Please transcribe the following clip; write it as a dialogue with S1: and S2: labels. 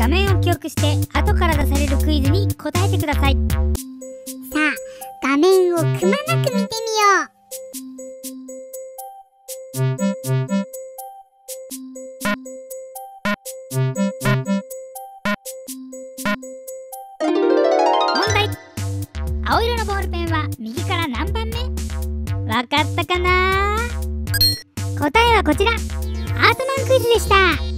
S1: 画面を記憶して後から出されるクイズに答えてください。
S2: さあ画面をくまなく見てみよ
S1: 問題。青色のボールペンは右から何番目？わかったかな？答えはこちら。アートマンクイズでした。